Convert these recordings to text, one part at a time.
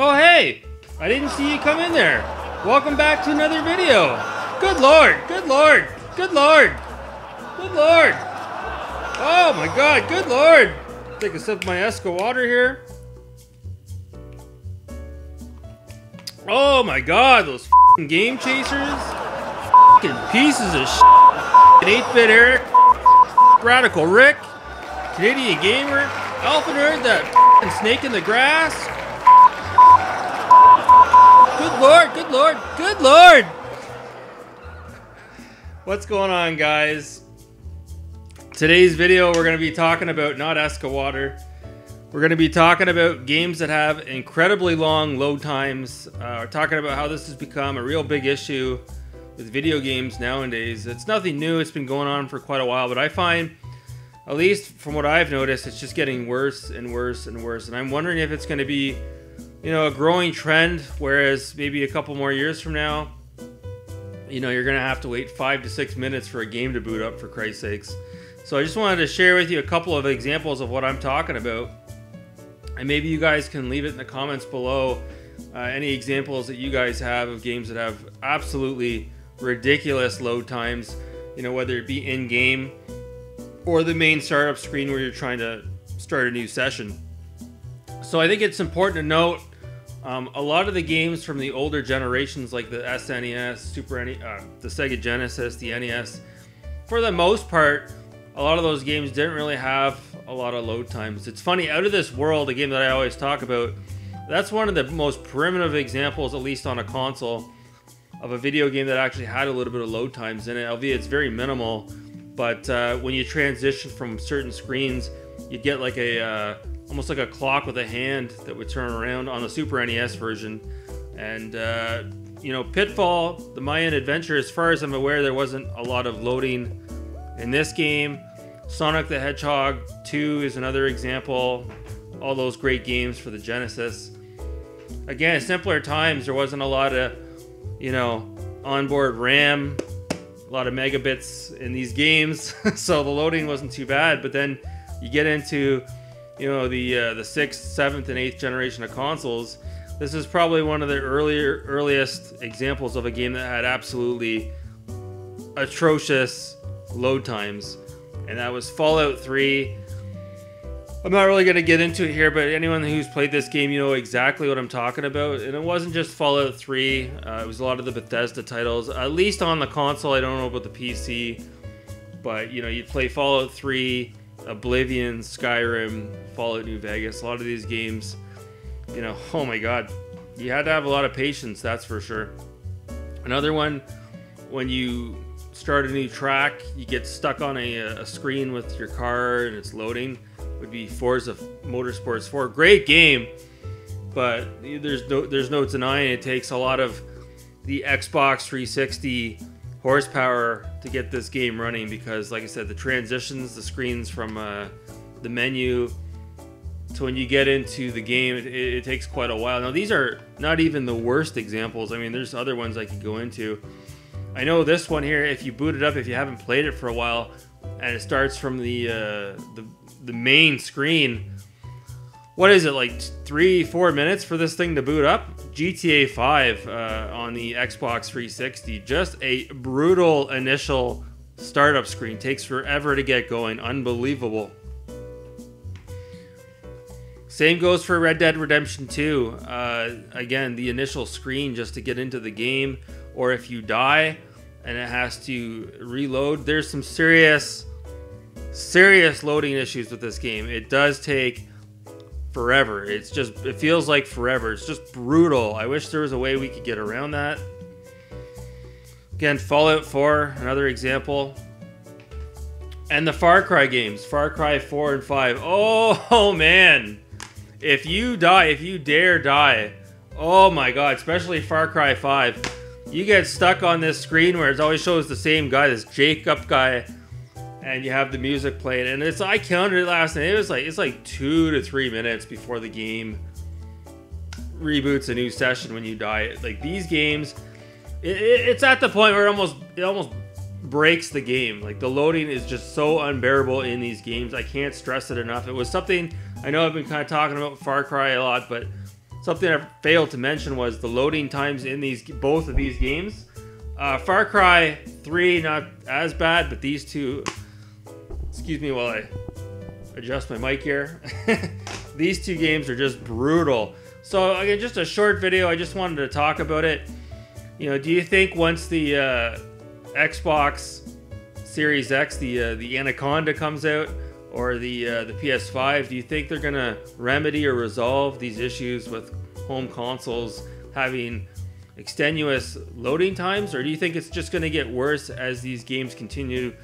Oh, hey! I didn't see you come in there. Welcome back to another video. Good lord, good lord, good lord, good lord. Oh my god, good lord. Take a sip of my Eska water here. Oh my god, those game chasers. pieces of shit. 8-bit Eric, Radical Rick, Canadian Gamer, Alpha Nerd, that snake in the grass. Good lord, good lord, good lord! What's going on, guys? Today's video, we're going to be talking about not Eska water. We're going to be talking about games that have incredibly long load times. Uh, we're talking about how this has become a real big issue with video games nowadays. It's nothing new, it's been going on for quite a while, but I find, at least from what I've noticed, it's just getting worse and worse and worse. And I'm wondering if it's going to be you know, a growing trend, whereas maybe a couple more years from now, you know, you're going to have to wait five to six minutes for a game to boot up, for Christ's sakes. So I just wanted to share with you a couple of examples of what I'm talking about. And maybe you guys can leave it in the comments below uh, any examples that you guys have of games that have absolutely ridiculous load times, you know, whether it be in game or the main startup screen where you're trying to start a new session. So I think it's important to note um, a lot of the games from the older generations, like the SNES, Super NES, uh, the Sega Genesis, the NES, for the most part, a lot of those games didn't really have a lot of load times. It's funny, Out of This World, a game that I always talk about, that's one of the most primitive examples, at least on a console, of a video game that actually had a little bit of load times in it, albeit it's very minimal. But uh, when you transition from certain screens, you get like a uh, almost like a clock with a hand that would turn around on the Super NES version. And, uh, you know, Pitfall, the Mayan Adventure, as far as I'm aware, there wasn't a lot of loading in this game. Sonic the Hedgehog 2 is another example. All those great games for the Genesis. Again, simpler times, there wasn't a lot of, you know, onboard RAM, a lot of megabits in these games, so the loading wasn't too bad. But then you get into you know the uh, the sixth, seventh, and eighth generation of consoles, this is probably one of the earlier earliest examples of a game that had absolutely atrocious load times, and that was Fallout 3. I'm not really going to get into it here, but anyone who's played this game, you know exactly what I'm talking about. And it wasn't just Fallout 3, uh, it was a lot of the Bethesda titles, at least on the console. I don't know about the PC, but you know, you'd play Fallout 3, Oblivion, Skyrim, Fallout New Vegas, a lot of these games, you know, oh my god, you had to have a lot of patience, that's for sure. Another one, when you start a new track, you get stuck on a, a screen with your car and it's loading, would be Forza Motorsports 4. Great game, but there's no there's no denying it takes a lot of the Xbox 360 horsepower to get this game running because, like I said, the transitions, the screens from uh, the menu to when you get into the game, it, it, takes quite a while. Now, these are not even the worst examples. I mean, there's other ones I could go into. I know this one here, if you boot it up, if you haven't played it for a while, and it starts from the uh, the, the main screen, what is it like three four minutes for this thing to boot up? Gta 5 uh, on the xbox 360 just a brutal initial startup screen. Takes forever to get going. Unbelievable. Same goes for red dead redemption 2 uh, again the initial screen just to get into the game or if you die and it has to reload. There's some serious serious loading issues with this game. It does take forever. It's just, it feels like forever. It's just brutal. I wish there was a way we could get around that. Again, Fallout 4, another example. And the Far Cry games, Far Cry 4 and 5. Oh, oh man. If you die, if you dare die, oh my god, especially Far Cry 5, you get stuck on this screen where it always shows the same guy, this Jacob guy and you have the music playing and it's I counted it last night. It was like it's like two to three minutes before the game reboots a new session when you die. Like these games, it, it, it's at the point where it almost it almost breaks the game. Like the loading is just so unbearable in these games. I can't stress it enough. It was something I know I've been kind of talking about Far Cry a lot, but something I failed to mention was the loading times in these both of these games. Uh, Far Cry 3 not as bad, but these two. Excuse me while I adjust my mic here. these two games are just brutal. So again, just a short video. I just wanted to talk about it. You know, do you think once the uh, Xbox Series X, the uh, the Anaconda comes out, or the uh, the PS5, do you think they're gonna remedy or resolve these issues with home consoles having extenuous loading times, or do you think it's just gonna get worse as these games continue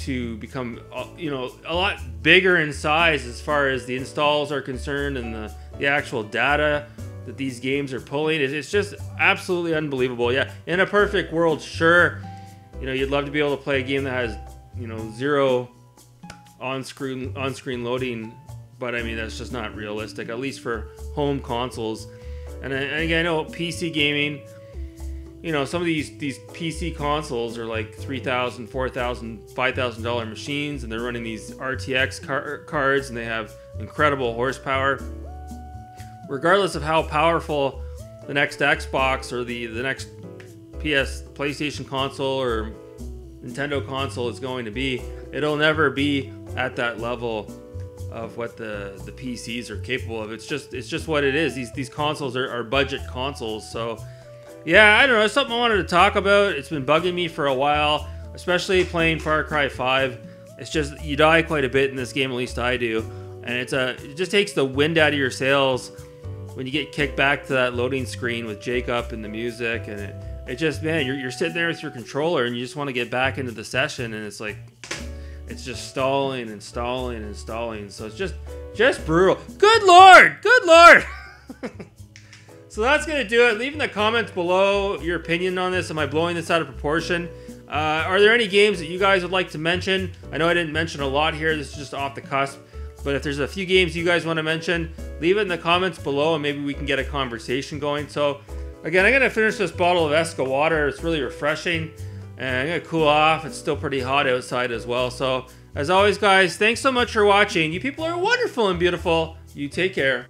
to become, uh, you know, a lot bigger in size as far as the installs are concerned and the the actual data that these games are pulling? It's just absolutely unbelievable. Yeah, in a perfect world, sure, you know, you'd love to be able to play a game that has, you know, zero on-screen on-screen loading, but I mean that's just not realistic. At least for home consoles. And, again, I know PC gaming. You know, some of these these PC consoles are like three thousand, four thousand, five thousand dollar machines, and they're running these RTX car- cards, and they have incredible horsepower. Regardless of how powerful the next Xbox or the the next PS PlayStation console or Nintendo console is going to be, it'll never be at that level of what the the PCs are capable of. It's just it's just what it is. These these consoles are, are budget consoles. So yeah, I don't know. It's something I wanted to talk about. It's been bugging me for a while, especially playing Far Cry 5. It's just you die quite a bit in this game, at least I do, and it's a it just takes the wind out of your sails when you get kicked back to that loading screen with Jacob and the music, and it it just man, you're you're sitting there with your controller and you just want to get back into the session, and it's like it's just stalling and stalling and stalling. So it's just just brutal. Good lord, good lord. so that's gonna do it. Leave in the comments below your opinion on this. Am I blowing this out of proportion? Uh, are there any games that you guys would like to mention? I know I didn't mention a lot here. This is just off the cusp. But if there's a few games you guys want to mention, leave it in the comments below and maybe we can get a conversation going. So, again, I'm going to finish this bottle of Eska water. It's really refreshing and I'm gonna cool off. It's still pretty hot outside as well. So, as always, guys, thanks so much for watching. You people are wonderful and beautiful. You take care.